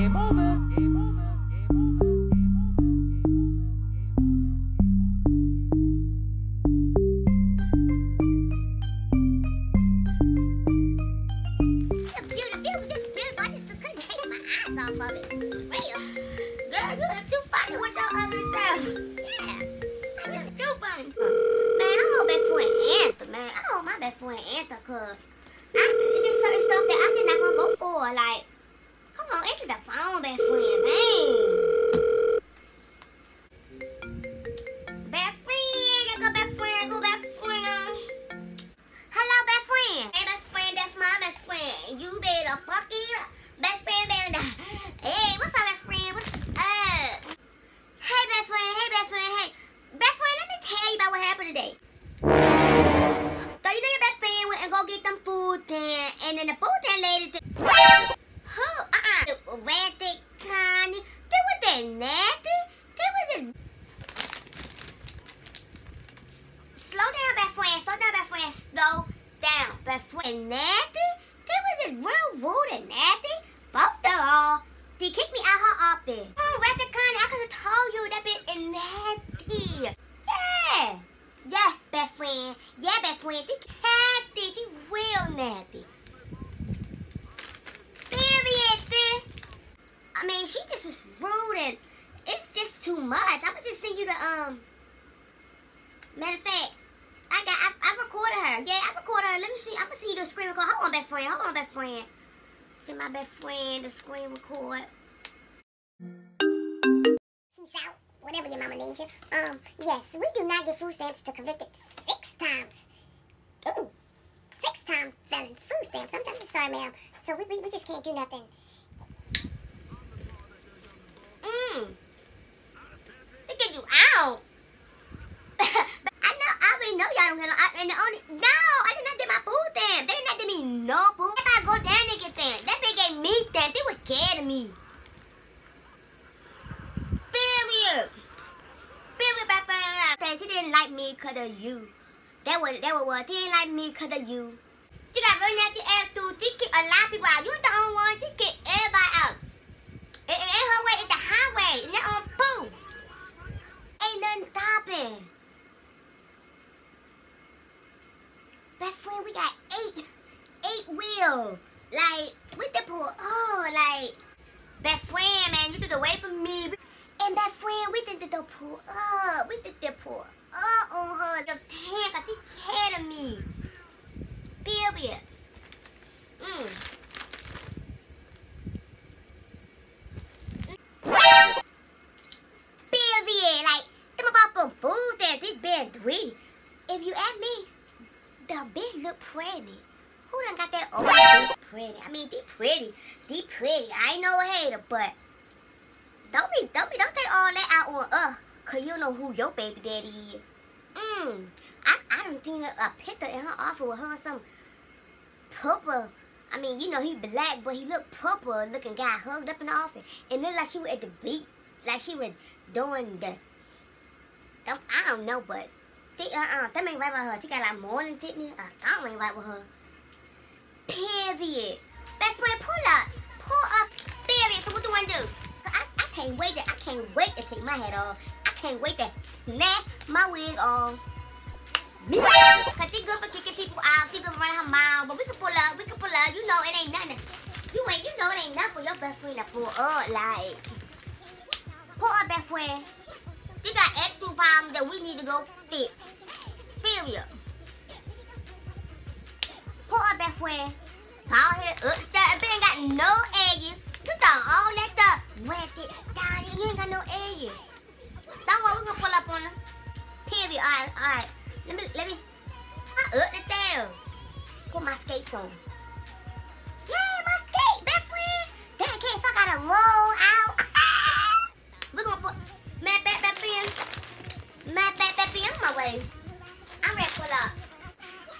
Game over. Game over. off of it. Real. Girl, you look too funny with your ugly self. Yeah. I just too funny. Man, I hope best friend Antha, man. I hope my best friend Antha could. I, there's certain stuff that I'm just not gonna go for. Like, today. So you know your best friend went and go get them food then, and then the food lady. Th- Who? Uh-uh. The Ratty, Connie. They was that nasty. They was just. Slow down, best friend. Slow down, best friend. Slow down, best friend. Nasty. They was just real rude and nasty. First of all, they kicked me out of her office. Oh, Ratty, Connie. I could have told you that bitch is nasty. Yeah. Yeah, best friend. Yeah, best friend. She nasty. She real nasty. Period. sis. I mean, she just was rude and it's just too much. I'ma just send you the um. Matter of fact, I got I, I recorded her. Yeah, I recorded her. Let me see. I'ma see you the screen record. Hold on, best friend. Hold on, best friend. See my best friend the screen record. She's out. Whatever your mama named you. Um, yes, we do not give food stamps to convicted six times. Ooh, six times felons. Food stamps. I'm, I'm sorry, ma'am. So we, we, we just can't do nothing. Mmm. They get you out. I know, I already know y'all don't get no, and the only, no, I did not get my food stamp. They did not give me no food. If I go down and get them, that bitch gave me stamp. They were scared of me. Period. Period, bye, bye. She didn't like me because of you. That was, that was what, she didn't like me because of you. She got really nasty attitude. She kicked a lot of people out. You was the only one. She kicked everybody out. And, and, and her way is the highway. And that on poo. Ain't nothing stopping. Best friend, we got eight, eight wheels. Like, with the pool, oh, like, best friend, man, you took away from me. And best friend, we did the pull up. We did the pull up on her. The tank, I think scared of me. Period. Mm. Period. Like, them about food that this been greedy. If you ask me, the bitch look pretty. Who done got that old bitch pretty? I mean, they pretty. They pretty. I ain't no hater, but don't be, don't be, don't take all that out on us. Cause you know who your baby daddy is. Mmm. I, I don't think a picture in her office with her and some purple. I mean, you know, he black, but he look purple looking guy hugged up in the office. And looked like she was at the beach. Like she was doing the, I don't know, but they, uh-uh, that ain't right with her. She got like morning sickness. Uh, something ain't right with her. Period. Best friend, pull up. Pull up. Period. So what do I do? I, I can't wait to, I can't wait to take my hat off. I can't wait to snap my wig off. Cause she good for kicking people out. She good for running her mouth. But we can pull up. We can pull up. You know it ain't nothing. You ain't, you know it ain't nothing for your best friend to pull up. Like, pull up, best friend. She got attitude problems that we need to go fix. Period. Pull up, best friend. Paul here. Uh, that ain't got no egg. You done all that stuff. Wet it down. You ain't got no egg. Don't worry, we gonna pull up on her. Period. Alright, alright. Let me, let me. I up the tail. Put my skates on. Back, friend. On my way. I'm ready to pull up.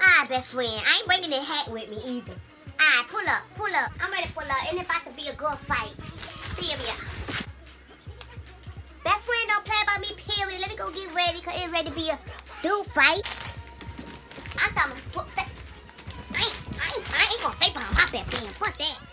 Ah, best friend. I ain't bringing the hat with me either. Ah, pull up, pull up. I'm ready to pull up. And it's about to be a good fight. Period. Best friend don't play about me, period. Let me go get ready, because it's ready to be a dude fight. I thought, I ain't, I ain't, I ain't gonna play behind my best friend. Fuck that.